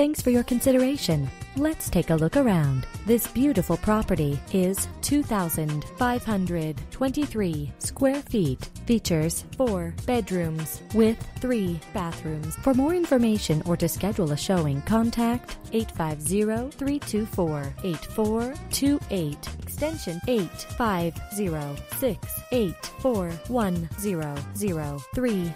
Thanks for your consideration. Let's take a look around. This beautiful property is 2,523 square feet. Features four bedrooms with three bathrooms. For more information or to schedule a showing, contact 850 324 8428 extension 850 684 1003.